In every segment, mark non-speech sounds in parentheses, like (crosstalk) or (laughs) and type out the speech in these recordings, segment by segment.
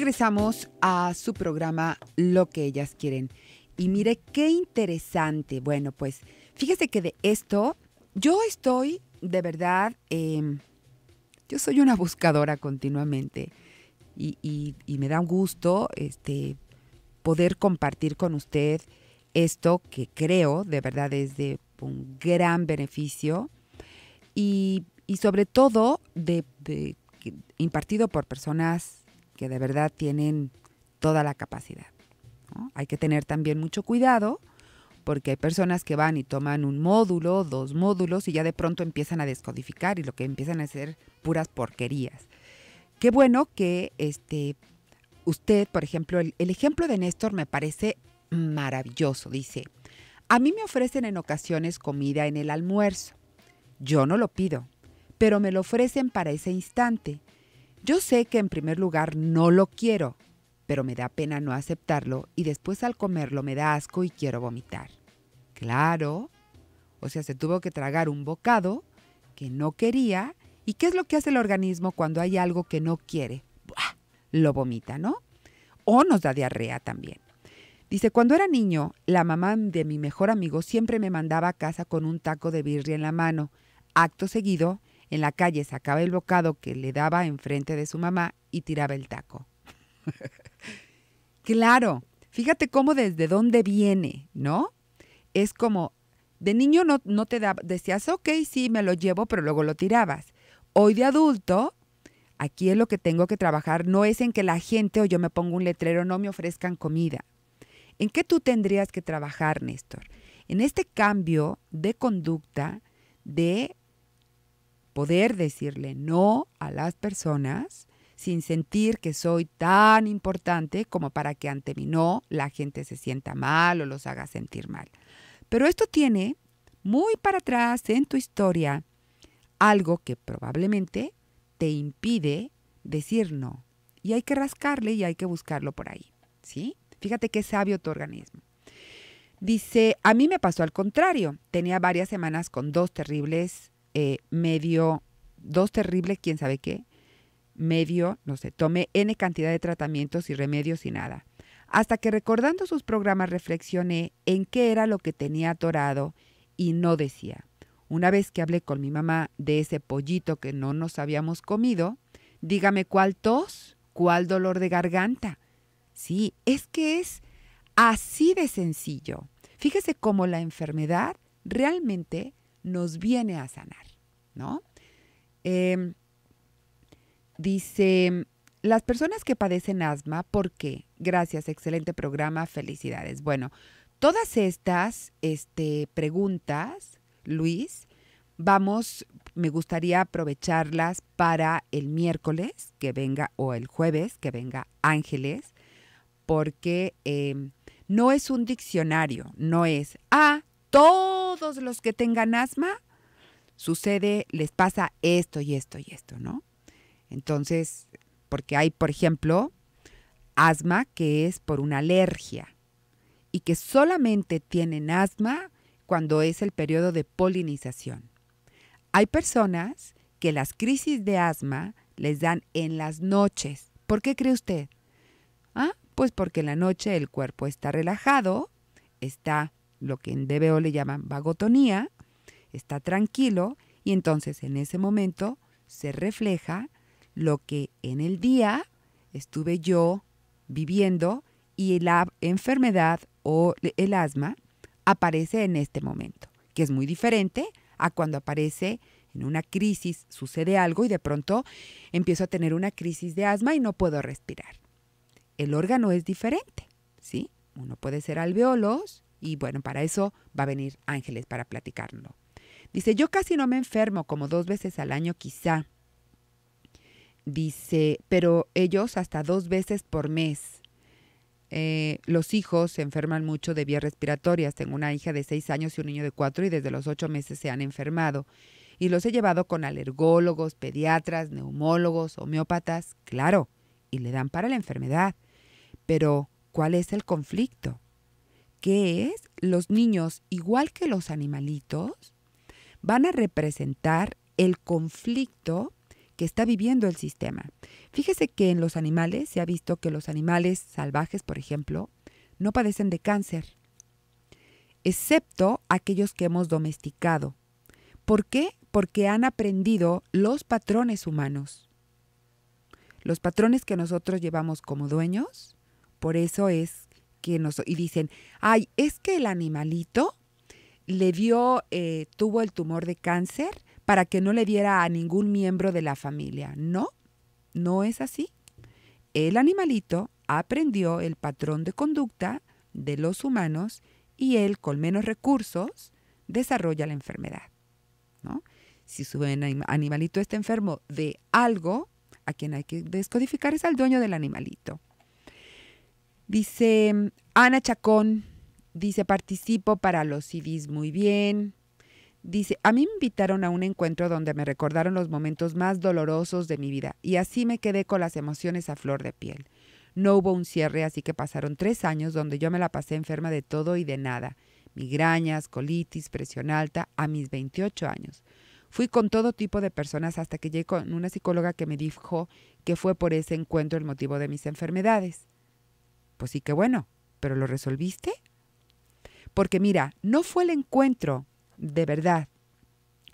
regresamos a su programa Lo que ellas quieren. Y mire qué interesante. Bueno, pues fíjese que de esto yo estoy de verdad, em, yo soy una buscadora continuamente y, me da un gusto este, poder compartir con usted esto que creo de verdad es de un gran beneficio y, sobre todo de, impartido por personas que de verdad tienen toda la capacidad. Hay que tener también mucho cuidado porque hay personas que van y toman un módulo, dos módulos y ya de pronto empiezan a descodificar y lo que empiezan a hacer puras porquerías. Qué bueno que este usted, por ejemplo, el, el ejemplo de Néstor me parece maravilloso. Dice, a mí me ofrecen en ocasiones comida en el almuerzo. Yo no lo pido, pero me lo ofrecen para ese instante. Yo sé que en primer lugar no lo quiero, pero me da pena no aceptarlo y después al comerlo me da asco y quiero vomitar. Claro, o sea, se tuvo que tragar un bocado que no quería. ¿Y qué es lo que hace el organismo cuando hay algo que no quiere? Lo vomita, ¿no? O nos da diarrea también. Dice, cuando era niño, la mamá de mi mejor amigo siempre me mandaba a casa con un taco de birria en la mano. Acto seguido, en la calle sacaba el bocado que le daba enfrente de su mamá y tiraba el taco. (laughs) claro, fíjate cómo desde dónde viene, ¿no? Es como, de niño no, no te da, decías, ok, sí, me lo llevo, pero luego lo tirabas. Hoy de adulto, aquí es lo que tengo que trabajar, no es en que la gente o yo me ponga un letrero, no me ofrezcan comida. ¿En qué tú tendrías que trabajar, Néstor? En este cambio de conducta de poder decirle no a las personas sin sentir que soy tan importante como para que ante mi no la gente se sienta mal o los haga sentir mal. Pero esto tiene muy para atrás en tu historia algo que probablemente te impide decir no. Y hay que rascarle y hay que buscarlo por ahí. ¿Sí? Fíjate qué sabio tu organismo. Dice, a mí me pasó al contrario. Tenía varias semanas con dos terribles, eh, medio, dos terribles, quién sabe qué, medio, no sé, tomé N cantidad de tratamientos y remedios y nada. Hasta que recordando sus programas reflexioné en qué era lo que tenía atorado y no decía. Una vez que hablé con mi mamá de ese pollito que no nos habíamos comido, dígame cuál tos, cuál dolor de garganta. Sí, es que es así de sencillo. Fíjese cómo la enfermedad realmente nos viene a sanar, ¿no? Eh, Dice, las personas que padecen asma, ¿por qué? Gracias, excelente programa, felicidades. Bueno, todas estas este, preguntas, Luis, vamos, me gustaría aprovecharlas para el miércoles que venga o el jueves que venga Ángeles, porque em, no es un diccionario, no es, ah, todos los que tengan asma, sucede, les pasa esto y esto y esto, ¿no? Entonces, porque hay, por ejemplo, asma que es por una alergia y que solamente tienen asma cuando es el periodo de polinización. Hay personas que las crisis de asma les dan en las noches. ¿Por qué cree usted? Ah, pues porque en la noche el cuerpo está relajado, está lo que en DBO le llaman vagotonía, está tranquilo y entonces en ese momento se refleja lo que en el día estuve yo viviendo y la enfermedad o el asma aparece en este momento, que es muy diferente a cuando aparece en una crisis, sucede algo y de pronto empiezo a tener una crisis de asma y no puedo respirar. El órgano es diferente, ¿sí? Uno puede ser alveolos y bueno, para eso va a venir Ángeles para platicarlo. Dice, yo casi no me enfermo, como dos veces al año quizá, Dice, pero ellos hasta dos veces por mes. Eh, los hijos se enferman mucho de vías respiratorias. Tengo una hija de seis años y un niño de cuatro y desde los ocho meses se han enfermado. Y los he llevado con alergólogos, pediatras, neumólogos, homeópatas, claro, y le dan para la enfermedad. Pero, ¿cuál es el conflicto? ¿Qué es? Los niños, igual que los animalitos, van a representar el conflicto que está viviendo el sistema. Fíjese que en los animales se ha visto que los animales salvajes, por ejemplo, no padecen de cáncer, excepto aquellos que hemos domesticado. ¿Por qué? Porque han aprendido los patrones humanos. Los patrones que nosotros llevamos como dueños, por eso es que nos... Y dicen, ay, es que el animalito le dio, eh, tuvo el tumor de cáncer para que no le diera a ningún miembro de la familia. No, no es así. El animalito aprendió el patrón de conducta de los humanos y él, con menos recursos, desarrolla la enfermedad. ¿no? Si su animalito está enfermo de algo, a quien hay que descodificar es al dueño del animalito. Dice Ana Chacón, dice, participo para los CDs muy bien. Dice, a mí me invitaron a un encuentro donde me recordaron los momentos más dolorosos de mi vida y así me quedé con las emociones a flor de piel. No hubo un cierre, así que pasaron tres años donde yo me la pasé enferma de todo y de nada. Migrañas, colitis, presión alta, a mis 28 años. Fui con todo tipo de personas hasta que llegué con una psicóloga que me dijo que fue por ese encuentro el motivo de mis enfermedades. Pues sí que bueno, pero ¿lo resolviste? Porque mira, no fue el encuentro, de verdad.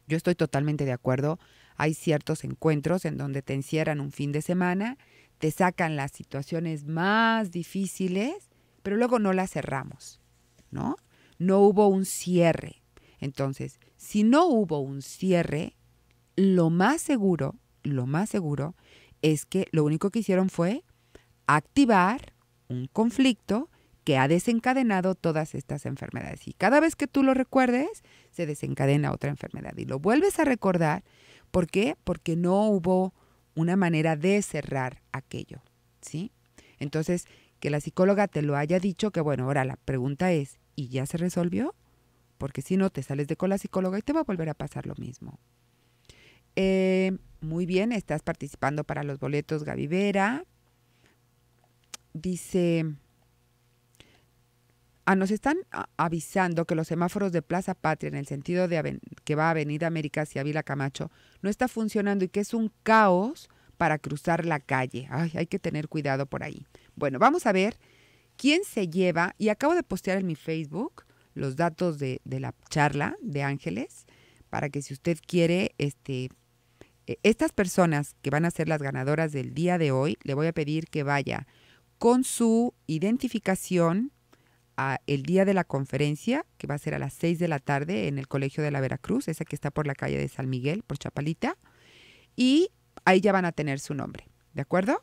Yo estoy totalmente de acuerdo. Hay ciertos encuentros en donde te encierran un fin de semana, te sacan las situaciones más difíciles, pero luego no las cerramos, ¿no? No hubo un cierre. Entonces, si no hubo un cierre, lo más seguro, lo más seguro es que lo único que hicieron fue activar un conflicto que ha desencadenado todas estas enfermedades. Y cada vez que tú lo recuerdes, se desencadena otra enfermedad. Y lo vuelves a recordar. ¿Por qué? Porque no hubo una manera de cerrar aquello. ¿Sí? Entonces, que la psicóloga te lo haya dicho, que bueno, ahora la pregunta es, ¿y ya se resolvió? Porque si no, te sales de con la psicóloga y te va a volver a pasar lo mismo. Eh, muy bien, estás participando para los boletos Gaby Vera dice, ah, nos están avisando que los semáforos de Plaza Patria en el sentido de que va a Avenida América hacia Vila Camacho no está funcionando y que es un caos para cruzar la calle. Ay, hay que tener cuidado por ahí. Bueno, vamos a ver quién se lleva, y acabo de postear en mi Facebook los datos de, de la charla de Ángeles, para que si usted quiere, este, e, estas personas que van a ser las ganadoras del día de hoy, le voy a pedir que vaya con su identificación a el día de la conferencia, que va a ser a las 6 de la tarde en el Colegio de la Veracruz, esa que está por la calle de San Miguel, por Chapalita, y ahí ya van a tener su nombre, ¿de acuerdo?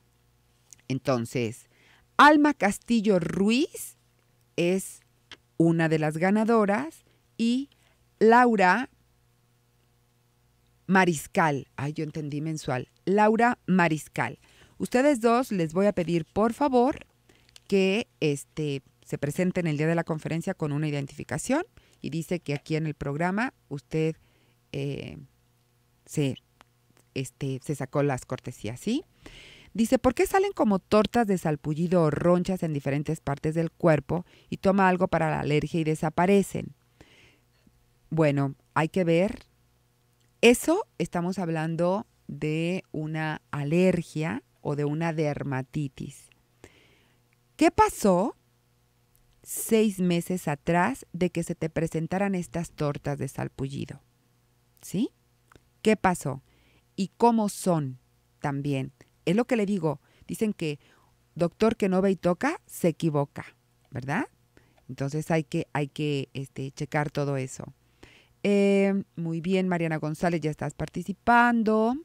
Entonces, Alma Castillo Ruiz es una de las ganadoras y Laura Mariscal, ay, yo entendí mensual, Laura Mariscal. Ustedes dos les voy a pedir, por favor, que este, se presenten el día de la conferencia con una identificación y dice que aquí en el programa usted eh, se, este, se sacó las cortesías, ¿sí? Dice, ¿por qué salen como tortas de salpullido o ronchas en diferentes partes del cuerpo y toma algo para la alergia y desaparecen? Bueno, hay que ver. Eso estamos hablando de una alergia o de una dermatitis. ¿Qué pasó seis meses atrás de que se te presentaran estas tortas de salpullido? ¿Sí? ¿Qué pasó? ¿Y cómo son también? Es lo que le digo. Dicen que doctor que no ve y toca, se equivoca, ¿verdad? Entonces hay que, hay que este, checar todo eso. Eh, muy bien, Mariana González, ya estás participando.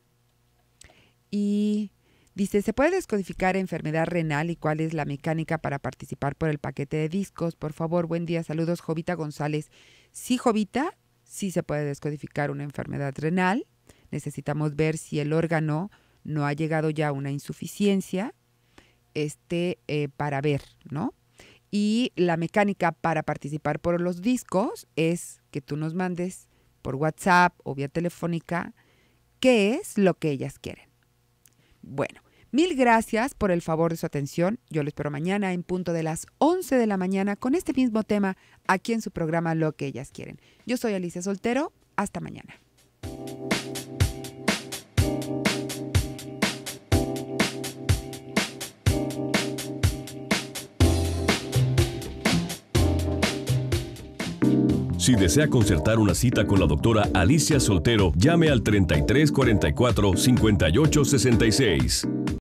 Y Dice, ¿se puede descodificar enfermedad renal y cuál es la mecánica para participar por el paquete de discos? Por favor, buen día, saludos, Jovita González. Sí, Jovita, sí se puede descodificar una enfermedad renal. Necesitamos ver si el órgano no ha llegado ya a una insuficiencia este, eh, para ver, ¿no? Y la mecánica para participar por los discos es que tú nos mandes por WhatsApp o vía telefónica qué es lo que ellas quieren. Bueno, Mil gracias por el favor de su atención. Yo lo espero mañana en punto de las 11 de la mañana con este mismo tema aquí en su programa Lo que ellas quieren. Yo soy Alicia Soltero. Hasta mañana. Si desea concertar una cita con la doctora Alicia Soltero, llame al 3344 5866.